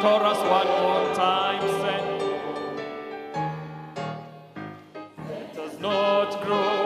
chorus one more time said, Let us not grow